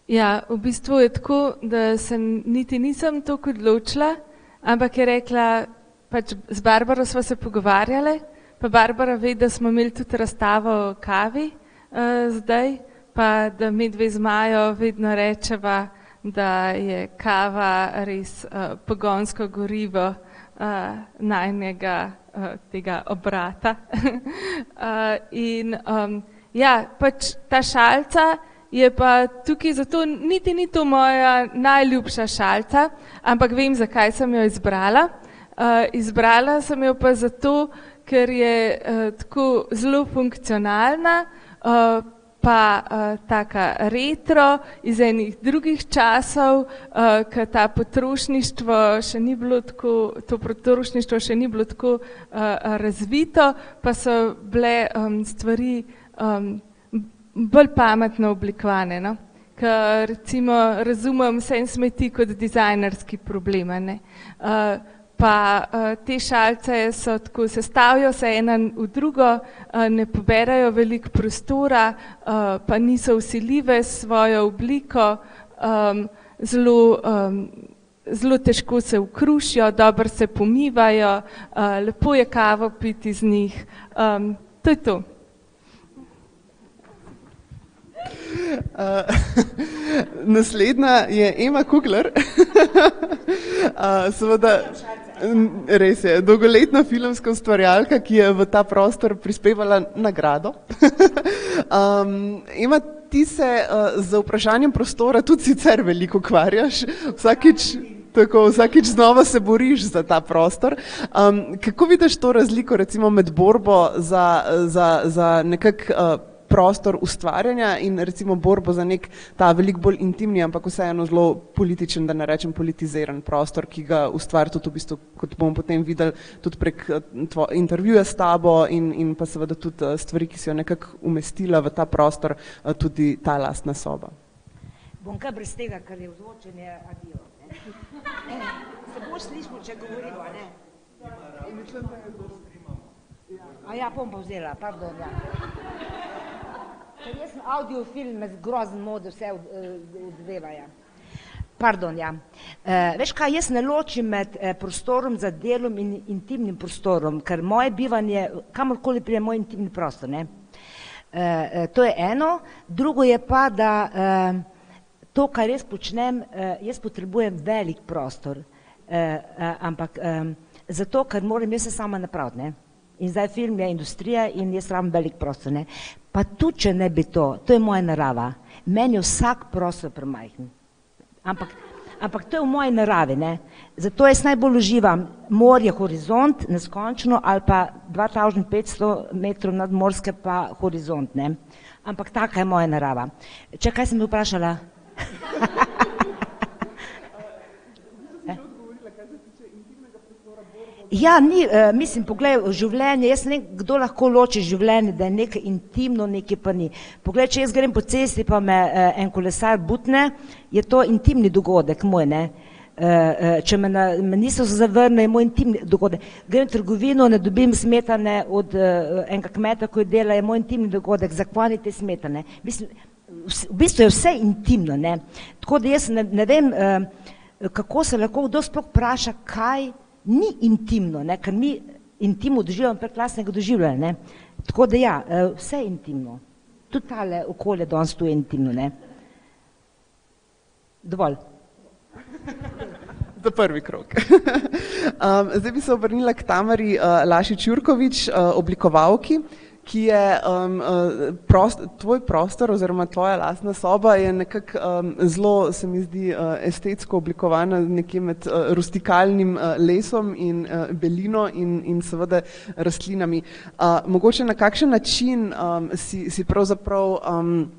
Ja, v bistvu je tako, da se niti nisem tako odločila, ampak je rekla, pač z Barbaro smo se pogovarjali, pa Barbara ve, da smo imeli tudi razstavo o kavi uh, zdaj, pa da mi dve z Majo vedno rečeva, da je kava res uh, pogonsko gorivo uh, najnega uh, tega obrata. uh, in um, ja, pač ta šalca, je pa tukaj zato niti ni to moja najljubša šalca, ampak vem, zakaj sem jo izbrala. Uh, izbrala sem jo pa zato, ker je uh, tako zelo funkcionalna, uh, pa uh, taka retro iz enih drugih časov, uh, ker ta potrošništvo še ni bilo tako, to potrošništvo še ni bilo tako uh, razvito, pa so bile um, stvari um, bolj pametno oblikovane. No? Ker recimo razumem vse smeti kot dizajnerski problem. Uh, pa uh, te šalce so tako, sestavijo se ena v drugo, uh, ne poberajo veliko prostora, uh, pa niso usiljive s svojo obliko, um, zelo, um, zelo težko se ukrušijo, dobro se pomivajo, uh, lepo je kavo piti z njih. Um, to je to. Uh, naslednja je Ema Kugler. uh, seveda, res je, dolgoletna filmska ustvarjalka, ki je v ta prostor prispevala nagrado. um, Ema, ti se uh, z vprašanjem prostora tudi sicer veliko ukvarjaš. Vsakič, tako, vsakič znova se boriš za ta prostor. Um, kako vidiš to razliko recimo med borbo za, za, za nekak uh, prostor ustvarjanja in recimo borbo za nek ta veliko bolj intimni, ampak vseeno zelo političen, da ne rečem politiziran prostor, ki ga ustvari tudi v bistvu, kot bomo potem videli, tudi prek eh, intervjuja s tabo in, in pa seveda tudi eh, stvari, ki si jo nekako umestila v ta prostor, eh, tudi ta lastna soba. Bom kar brez tega, kar je vzvočenje adijo. Se boš slišmo, če govorimo, ne? Mislim, da je to streamamo. A ja, bom pa vzela, pardon, ja. Ker jaz sem audiofilm, me grozen mod vse odvevajo. Pardon, ja. Uh, veš kaj, jaz ne ločim med uh, prostorom za delom in intimnim prostorom, ker moje bivanje, kamorkoli pride moj intimni prostor, ne. Uh, to je eno, drugo je pa, da uh, to, kar jaz počnem, uh, jaz potrebujem velik prostor, uh, uh, ampak um, zato, ker moram jaz se sama napraviti, ne. In zdaj film je industrija in jaz rabim velik prostor, ne. Pa tudi, če ne bi to, to je moja narava, meni je vsak prostor premajhen ampak, ampak to je v moji naravi. Ne? Zato jaz najbolj uživam morje, horizont, neskončno ali pa 2500 metrov nadmorske pa horizont. Ne? Ampak taka je moja narava. Če kaj sem vprašala? Ja, ni, uh, mislim, poglej, življenje, jaz ne vem, kdo lahko loči življenje, da je nekaj intimno, nekaj pa ni. Poglej, če jaz grem po cesti, pa me uh, en kolesar butne, je to intimni dogodek moj, ne. Uh, če me, na, me niso zavrne, je moj intimni dogodek. Grem v trgovino, ne dobim smetane od uh, enega kmeta, ko je dela, je moj intimni dogodek, zakvani te smetane. Mislim, v bistvu je vse intimno, ne. Tako da jaz ne, ne vem, uh, kako se lahko kdo sploh vpraša, kaj ni intimno, ne? ker mi intimo doživljamo prek lastnega doživljanja. Ne? Tako da ja, eh, vse je intimno. Tudi tale okolje danes tu je intimno. Ne? Dovolj. Za prvi krok. um, zdaj bi se obrnila k Tamari uh, Lašič Jurkovič, uh, oblikovalki. Uh, ki je um, uh, prost, tvoj prostor oziroma tvoja lastna soba je nekako um, zelo, se mi zdi, uh, estetsko oblikovana nekje med uh, rustikalnim uh, lesom in uh, belino in, in seveda rastlinami. Uh, mogoče na kakšen način um, si, si pravzaprav um,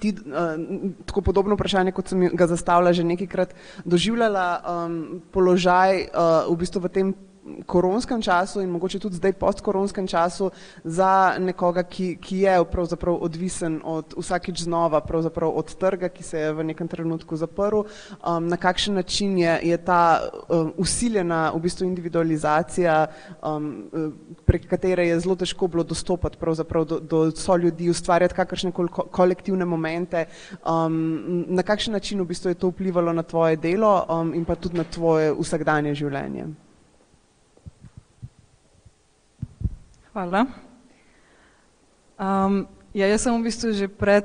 ti, uh, tako podobno vprašanje, kot sem ga zastavila že nekajkrat, doživljala um, položaj uh, v bistvu v tem koronskem času in mogoče tudi zdaj postkoronskem času za nekoga, ki, ki je pravzaprav odvisen od vsakič znova pravzaprav od trga, ki se je v nekem trenutku zaprl, um, na kakšen način je, je ta um, usiljena v bistvu individualizacija, um, prek katere je zelo težko bilo dostopati pravzaprav do, do so ljudi, ustvarjati kakršne kol kolektivne momente, um, na kakšen način v bistvu je to vplivalo na tvoje delo um, in pa tudi na tvoje vsakdanje življenje. Hvala. Um, ja, jaz sem v bistvu že pred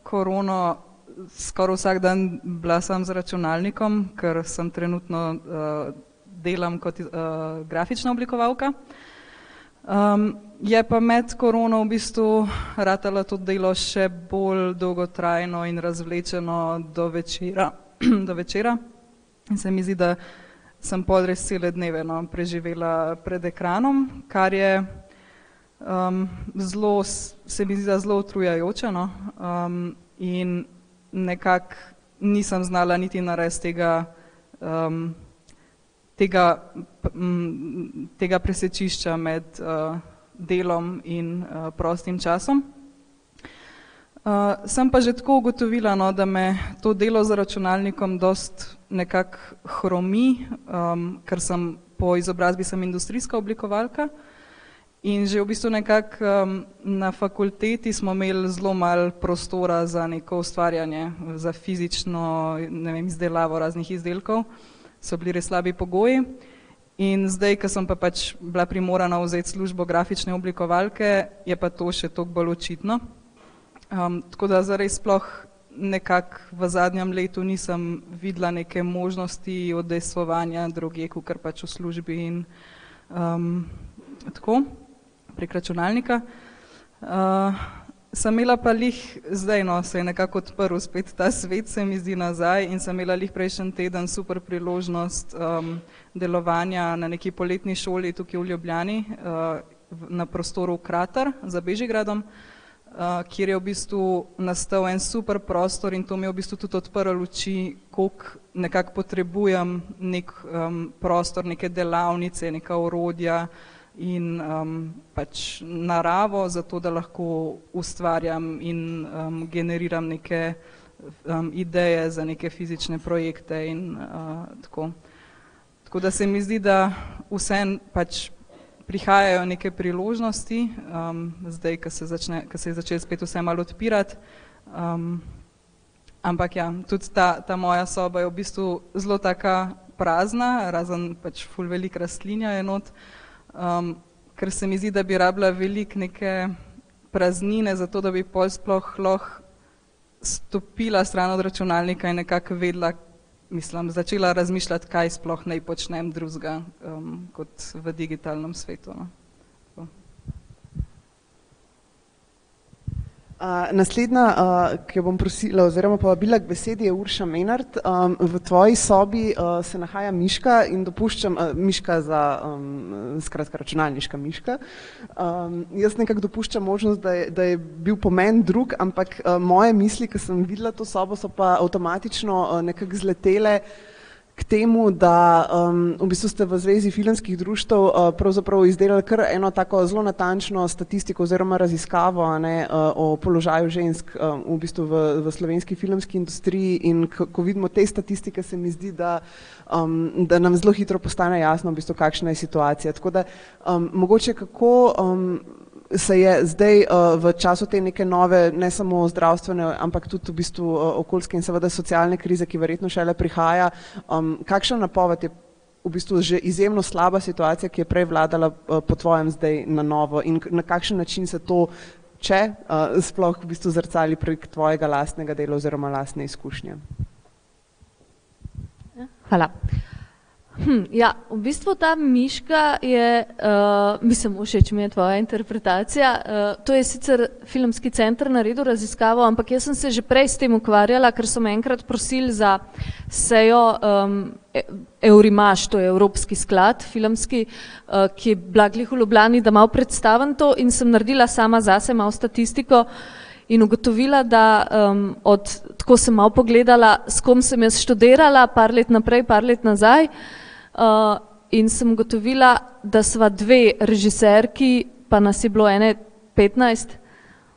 korono skoraj vsak dan bila sam z računalnikom, ker sem trenutno uh, delam kot uh, grafična oblikovalka. Um, je pa med korono v bistvu ratalo to delo še bolj dolgotrajno in razvlečeno do večera. do večera. In se mi zdi, da sem pol res cele dneve no, preživela pred ekranom, kar je um, zelo, se mi zdi, zelo utrujajoče. No? Um, in nekako nisem znala niti narediti tega, um, tega, m, tega presečišča med uh, delom in uh, prostim časom. Uh, sem pa že tako ugotovila, no, da me to delo z računalnikom dost nekako hromi, um, ker sem po izobrazbi sem industrijska oblikovalka. In že v bistvu nekako um, na fakulteti smo imeli zelo malo prostora za neko ustvarjanje, za fizično ne vem, izdelavo raznih izdelkov, so bili res slabi pogoji. In zdaj, ko sem pa pač bila primorana vzeti službo grafične oblikovalke, je pa to še toliko bolj očitno. Um, tako da zares sploh nekako v zadnjem letu nisem videla neke možnosti oddejstvovanja druge, kot pač v službi in um, tako prek računalnika. Uh, sem imela pa lih, zdaj no, se je nekako odprl spet ta svet, se mi zdi nazaj in sem imela lih prejšnji teden super priložnost um, delovanja na neki poletni šoli tukaj v Ljubljani, uh, na prostoru Krater za Bežigradom, uh, kjer je v bistvu nastal en super prostor in to mi je v bistvu tudi odprlo luči, koliko nekako potrebujem nek um, prostor, neke delavnice, neka orodja, in um, pač naravo, zato da lahko ustvarjam in um, generiram neke um, ideje za neke fizične projekte in uh, tako. Tako da se mi zdi, da vse pač prihajajo neke priložnosti, um, zdaj, ko se, začne, ko se je začel spet vse malo odpirati, um, ampak ja, tudi ta, ta moja soba je v bistvu zelo taka prazna, razen pač ful velik rastlinja je not, um, ker se mi zdi, da bi rabila velik neke praznine, zato da bi pol sploh lahko stopila stran od računalnika in nekako vedela, mislim, začela razmišljati, kaj sploh naj počnem drugega um, kot v digitalnem svetu. No. Uh, naslednja, uh, ki jo bom prosila, oziroma povabila k besedi, je Urša Menard. Um, v tvoji sobi uh, se nahaja miška in dopuščam, uh, miška za um, skratka računalniška miška. Um, jaz nekako dopuščam možnost, da je, da je bil pomen drug, ampak uh, moje misli, ki sem videla to sobo, so pa avtomatično uh, nekako zletele k temu, da um, v bistvu ste v Zvezi filmskih društv uh, pravzaprav izdelali kar eno tako zelo natančno statistiko oziroma raziskavo ne, uh, o položaju žensk um, v bistvu v, v slovenski filmski industriji in ko vidimo te statistike, se mi zdi, da, um, da nam zelo hitro postane jasno, v bistvu, kakšna je situacija. Tako da um, mogoče kako um, se je zdaj uh, v času te neke nove, ne samo zdravstvene, ampak tudi v bistvu uh, okoljske in seveda socialne krize, ki verjetno šele prihaja, um, kakšna napoved je v bistvu že izjemno slaba situacija, ki je prej vladala uh, po tvojem zdaj na novo in na kakšen način se to, če uh, sploh v bistvu zrcali prek tvojega lastnega dela oziroma lastne izkušnje? Hvala. Ja, v bistvu ta miška je, uh, mislim, všeč mi je tvoja interpretacija. Uh, to je sicer filmski center naredil raziskavo, ampak jaz sem se že prej s tem ukvarjala, ker so me enkrat prosili za sejo um, Eurimaš, to je Evropski sklad filmski, uh, ki je bila glih v Ljubljani, da malo predstavim to in sem naredila sama zase malo statistiko in ugotovila, da um, od, tako sem malo pogledala, s kom sem jaz študirala, par let naprej, par let nazaj, uh, in sem ugotovila, da sva dve režiserki, pa nas je bilo ene 15,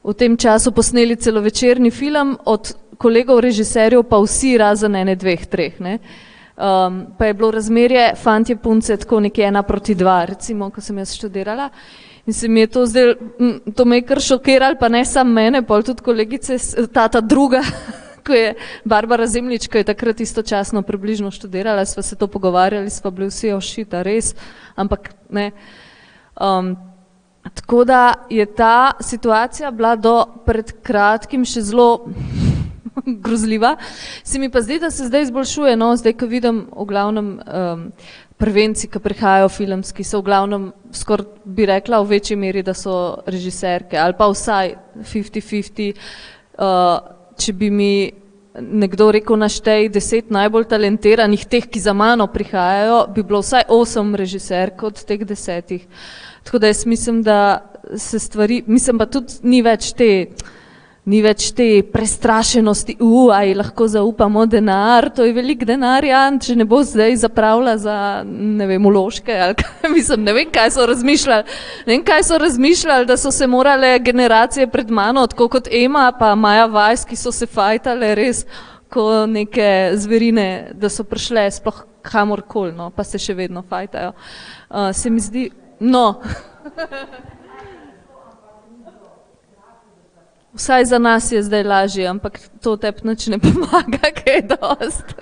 v tem času posneli celovečerni film, od kolegov režiserjev pa vsi razen ene dveh, treh. Ne? Um, pa je bilo razmerje fantje punce tako nekje ena proti dva, recimo, ko sem jaz študirala. In se mi je to zdaj, to me je kar šokiralo, pa ne samo mene, pol tudi kolegice, ta ta druga ko je Barbara Zemljič, ki je takrat istočasno približno študirala, sva se to pogovarjali, sva bili vsi ošita, res, ampak ne. Um, tako da je ta situacija bila do pred kratkim še zelo grozljiva. Se mi pa zdi, da se zdaj izboljšuje, no, zdaj, ko vidim v glavnem um, prvenci, ki prihajajo filmski, so v glavnem, skoraj bi rekla v večji meri, da so režiserke ali pa vsaj 50-50. Uh, če bi mi nekdo rekel naštej deset najbolj talentiranih, teh, ki za mano prihajajo, bi bilo vsaj osem režiserk od teh desetih. Tako da jaz mislim, da se stvari, mislim pa tudi ni več te, uh, ni več te prestrašenosti, uaj, lahko zaupamo denar, to je velik denar, ja, če ne bo zdaj zapravila za, ne vem, uložke, ali kaj, mislim, ne vem, kaj so razmišljali, ne vem, kaj so razmišljali, da so se morale generacije pred mano, tako kot Ema, pa Maja Vajs, ki so se fajtale res, ko neke zverine, da so prišle sploh kamorkoli, no, pa se še vedno fajtajo. Uh, se mi zdi, no. Vsaj za nas je zdaj lažje, ampak to tebi nič ne pomaga, kaj je dost.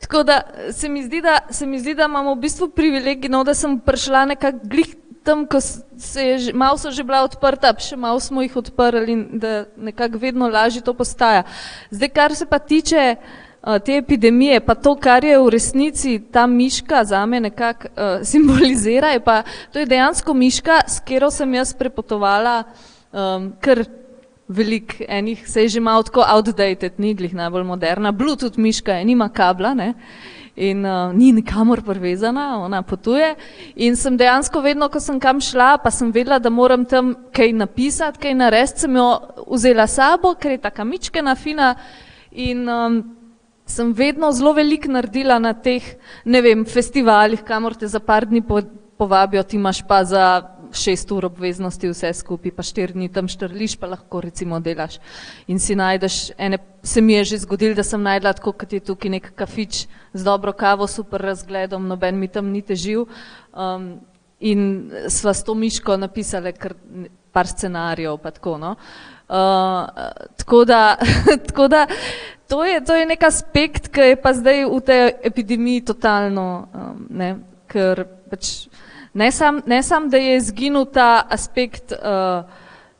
Tako da se mi zdi, da, se mi zdi, da imamo v bistvu privilegij, no, da sem prišla nekako glih tam, ko se je, malo so že bila odprta, še malo smo jih odprli in da nekako vedno lažje to postaja. Zdaj, kar se pa tiče uh, te epidemije, pa to, kar je v resnici ta miška za me nekako uh, simbolizira, je pa, to je dejansko miška, s katero sem jaz prepotovala um, kar velik enih, se je že malo tako outdated, ni glih najbolj moderna, Bluetooth miška je, nima kabla, ne, in uh, ni nikamor privezana, ona potuje. In sem dejansko vedno, ko sem kam šla, pa sem vedela, da moram tam kaj napisati, kaj narediti, sem jo vzela sabo, ker je taka mičkena, fina. In um, sem vedno zelo veliko naredila na teh, ne vem, festivalih, kamor te za par dni povabijo, ti imaš pa za šest ur obveznosti vse skupaj, pa štiri dni tam štrliš, pa lahko recimo delaš. In si najdeš, ene, se mi je že zgodilo, da sem najdla tako, kot je tukaj nek kafič z dobro kavo, super razgledom, noben mi tam ni težil. Um, in sva s to miško napisali kar par scenarijev, pa tako, no. Uh, tako, da, tako da to je, to je nek aspekt, ki je pa zdaj v tej epidemiji totalno, um, ne, ker pač ne sam, ne sam, da je izginil ta aspekt, uh,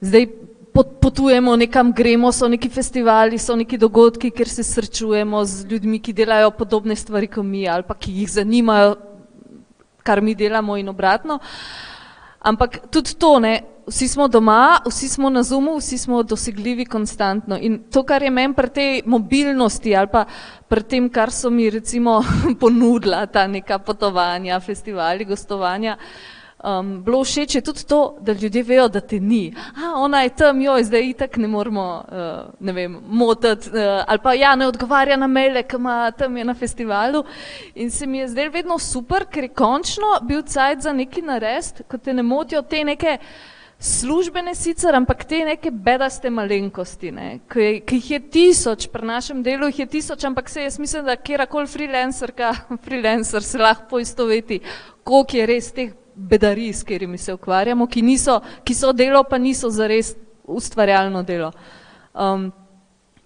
zdaj potujemo nekam, gremo, so neki festivali, so neki dogodki, kjer se srečujemo z ljudmi, ki delajo podobne stvari kot mi ali pa ki jih zanimajo, kar mi delamo in obratno. Ampak tudi to, ne, vsi smo doma, vsi smo na Zoomu, vsi smo dosegljivi konstantno. In to, kar je meni pri tej mobilnosti ali pa pri tem, kar so mi recimo ponudila ta neka potovanja, festivali, gostovanja, um, bilo všeč je tudi to, da ljudje vejo, da te ni. A, ona je tam, joj, zdaj itak ne moramo, uh, ne vem, motati, uh, ali pa ja, ne odgovarja na maile, ki ima tam je na festivalu. In se mi je zdaj vedno super, ker je končno bil cajt za neki narest, ko te ne motijo te neke službene sicer, ampak te neke bedaste malenkosti, ne, ki, jih je tisoč, pri našem delu jih je tisoč, ampak se jaz mislim, da kjerakoli freelancerka, freelancer se lahko poistoveti, koliko je res teh bedarij, s katerimi se ukvarjamo, ki, niso, ki so delo, pa niso zares ustvarjalno delo. Um,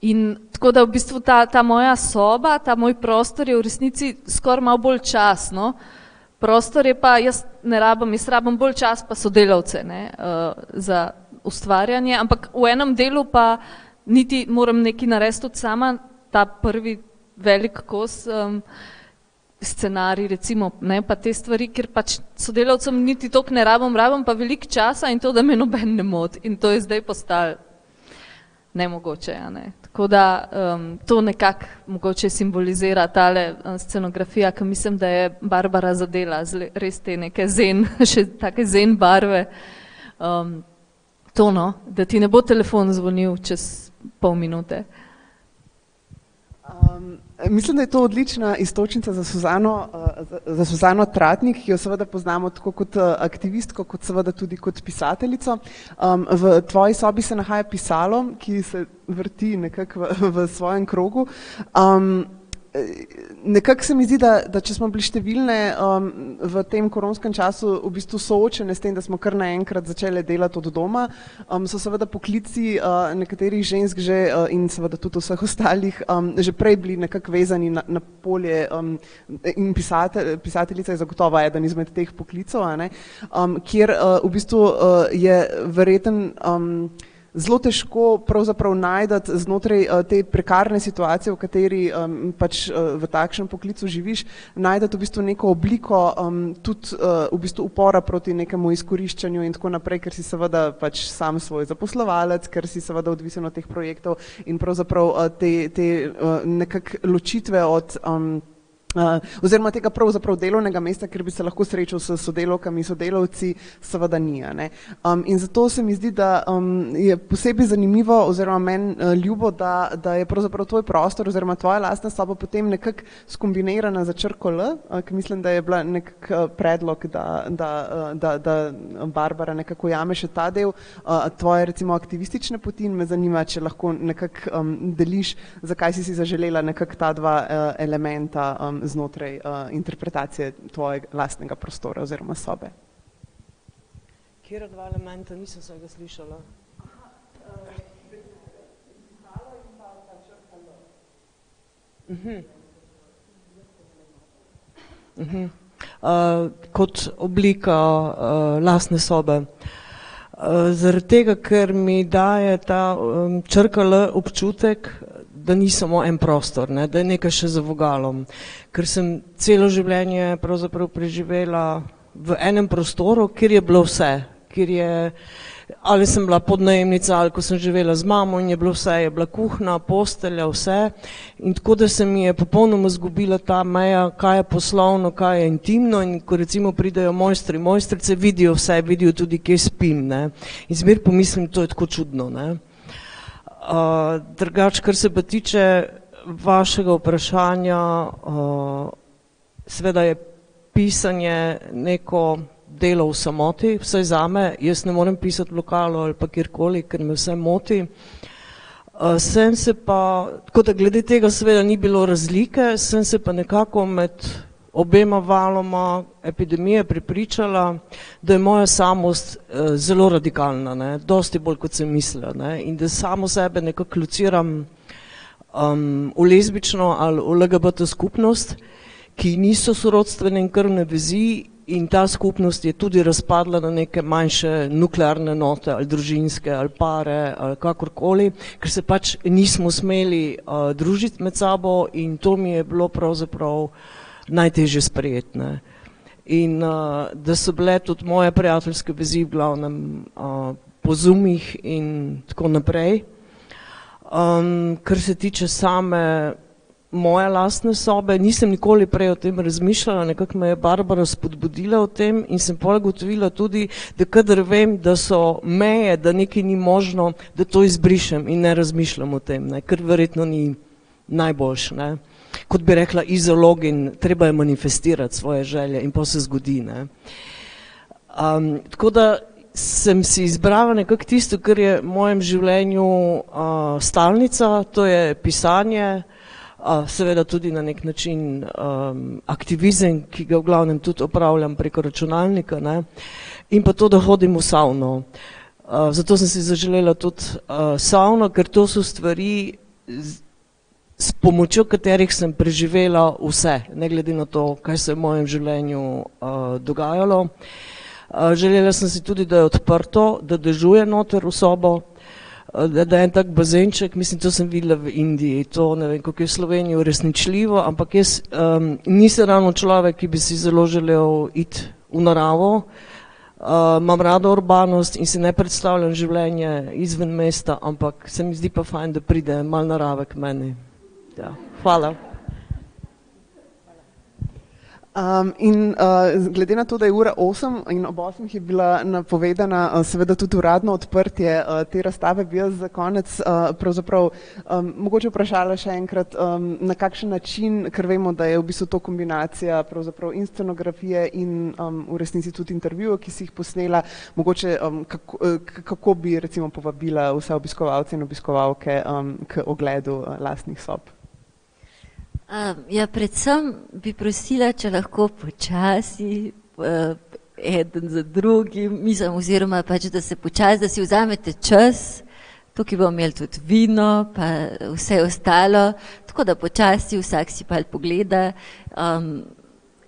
in tako da v bistvu ta, ta moja soba, ta moj prostor je v resnici skoraj malo bolj časno, no? Prostor je pa, jaz ne rabim, jaz rabim bolj čas pa sodelavce ne, uh, za ustvarjanje, ampak v enem delu pa niti moram nekaj narediti tudi sama, ta prvi velik kos, um, scenarij recimo, ne, pa te stvari, ker pač sodelavcem niti toliko ne rabim, rabim pa veliko časa in to, da me noben ne moti in to je zdaj postalo nemogoče. Ja, ne. Tako da um, to nekako mogoče simbolizira uh, scenografija, ki mislim, da je Barbara zadela z res te neke zen, še take zen barve. Um, to no, da ti ne bo telefon zvonil čez pol minute. Um, mislim, da je to odlična istočnica za Suzano, uh, za Suzano Tratnik, ki jo seveda poznamo tako kot uh, aktivistko, kot seveda tudi kot pisateljico. Um, v tvoji sobi se nahaja pisalo, ki se vrti nekako v, v svojem krogu. Um, nekako se mi zdi, da, da če smo bili številne um, v tem koronskem času v bistvu soočene s tem, da smo kar naenkrat začeli delati od doma, um, so seveda poklici uh, nekaterih žensk že uh, in seveda tudi vseh ostalih um, že prej bili nekako vezani na, na polje um, in pisatelj, pisateljica je zagotovo eden izmed teh poklicov, um, kjer uh, v bistvu uh, je verjeten um, zelo težko pravzaprav najdati znotraj uh, te prekarne situacije, v kateri pač uh, v takšnem poklicu živiš, najdati v bistvu neko obliko tudi uh, v bistvu upora proti nekemu izkoriščanju in tako naprej, ker si seveda pač sam svoj zaposlovalec, ker si seveda odvisen od teh projektov in pravzaprav te, te nekak ločitve od um, Uh, oziroma tega pravzaprav delovnega mesta, ker bi se lahko srečal s sodelovkami, sodelovci, seveda ni. Um, in zato se mi zdi, da um, je posebej zanimivo oziroma meni uh, ljubo, da, da je pravzaprav tvoj prostor oziroma tvoja lastna soba potem nekako skombinirana za črko L, uh, ki mislim, da je bila nek uh, predlog, da, da, uh, da, da Barbara nekako jame še ta del uh, tvoje recimo aktivistične poti in me zanima, če lahko nekako um, deliš, zakaj si si zaželela nekako ta dva uh, elementa. Um, znotraj uh, interpretacije tvojega lastnega prostora oziroma sobe. Kjer dva elementa nisem se ga slišala? Uh -huh. Uh -huh. uh, kot oblika uh, lastne sobe. Uh, zaradi tega, ker mi daje ta um, črkala občutek, da ni samo en prostor, ne, da je nekaj še za vogalom. Ker sem celo življenje pravzaprav preživela v enem prostoru, kjer je bilo vse, kjer je, ali sem bila podnajemnica, ali ko sem živela z mamo in je bilo vse, je bila kuhna, postelja, vse. In tako da se mi je popolnoma zgubila ta meja, kaj je poslovno, kaj je intimno in ko recimo pridejo mojstri, mojstrice vidijo vse, vidijo tudi, kje spim. Ne. In zmer pomislim, to je tako čudno. Ne drugač, kar se pa tiče vašega vprašanja, seveda je pisanje neko delo v samoti, vsaj zame, jaz ne morem pisati v lokalu ali pa kjerkoli, ker me vse moti. Sem se pa, tako da glede tega seveda ni bilo razlike, sem se pa nekako med obema valoma epidemije prepričala, da je moja samost uh, zelo radikalna, ne, dosti bolj kot sem mislila ne, in da samo sebe nekako lociram um, v lezbično ali v LGBT skupnost, ki niso sorodstvene in krvne vezi in ta skupnost je tudi razpadla na neke manjše nuklearne note ali družinske ali pare ali kakorkoli, ker se pač nismo smeli uh, družiti med sabo in to mi je bilo pravzaprav najtežje sprejetne. In uh, da so bile tudi moje prijateljske vezi v glavnem uh, po zumih in tako naprej. Um, kar se tiče same moje lastne sobe, nisem nikoli prej o tem razmišljala, nekako me je Barbara spodbudila o tem in sem poleg ugotovila tudi, da kadar vem, da so meje, da nekaj ni možno, da to izbrišem in ne razmišljam o tem, ne, ker verjetno ni najboljš. Kot bi rekla izolog in treba je manifestirati svoje želje in pa se zgodi. Ne. Um, tako da sem si izbrala nekako tisto, kar je v mojem življenju uh, stalnica, to je pisanje, seveda tudi na nek način um, aktivizem, ki ga v glavnem tudi opravljam preko računalnika, ne? in pa to, da hodim v savno. Uh, zato sem si zaželela tudi uh, savno, ker to so stvari, s pomočjo katerih sem preživela vse, ne glede na to, kaj se je v mojem življenju uh, dogajalo. Uh, želela sem si tudi, da je odprto, da dežuje noter v sobo, da, da je en tak bazenček, mislim, to sem videla v Indiji, to ne vem, kako je v Sloveniji uresničljivo, ampak jaz um, nisem ravno človek, ki bi si zelo želel iti v naravo, uh, imam rado urbanost in si ne predstavljam življenje izven mesta, ampak se mi zdi pa fajn, da pride mal narave k meni. Ja. Hvala. Um, in uh, glede na to, da je ura 8 in ob 8 je bila napovedana uh, seveda tudi uradno odprtje uh, te razstave, bi jaz za konec uh, pravzaprav um, mogoče vprašala še enkrat, um, na kakšen način, ker vemo, da je v bistvu to kombinacija pravzaprav in scenografije in um, v resnici tudi intervjujev, ki si jih posnela, mogoče um, kako, kako bi recimo povabila vse obiskovalce in obiskovalke um, k ogledu uh, lastnih sob. Uh, ja, predvsem bi prosila, če lahko počasi, uh, eden za drugim, mislim, oziroma pač, da se počasi, da si vzamete čas, tukaj bomo imeli tudi vino, pa vse ostalo, tako da počasi vsak si pa pogleda um,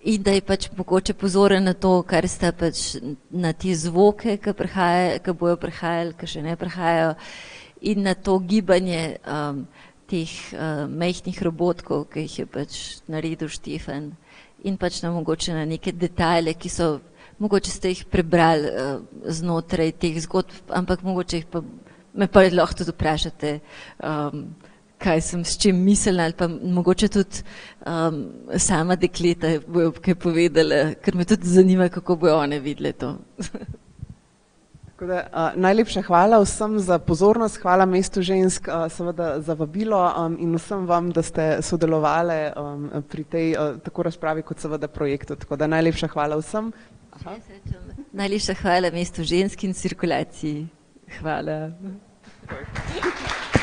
in da je pač mogoče pozoren na to, kar sta pač na te zvoke, ki, prihaja, ki bojo prihajali, ki še ne prihajajo in na to gibanje. Um, teh uh, mehkih robotkov, ki jih je pač naredil Štefan in pač na mogoče na neke detajle, ki so, mogoče ste jih prebrali uh, znotraj teh zgodb, ampak mogoče jih pa, me pa lahko tudi vprašate, um, kaj sem s čim mislila ali pa mogoče tudi um, sama dekleta bojo kaj povedala, ker me tudi zanima, kako bojo one videle to. Da, uh, najlepša hvala vsem za pozornost, hvala mestu žensk uh, seveda za vabilo um, in vsem vam, da ste sodelovali um, pri tej uh, tako razpravi kot seveda projektu. Tako da najlepša hvala vsem. Aha. Najlepša hvala mestu žensk in cirkulaciji. Hvala. Okay.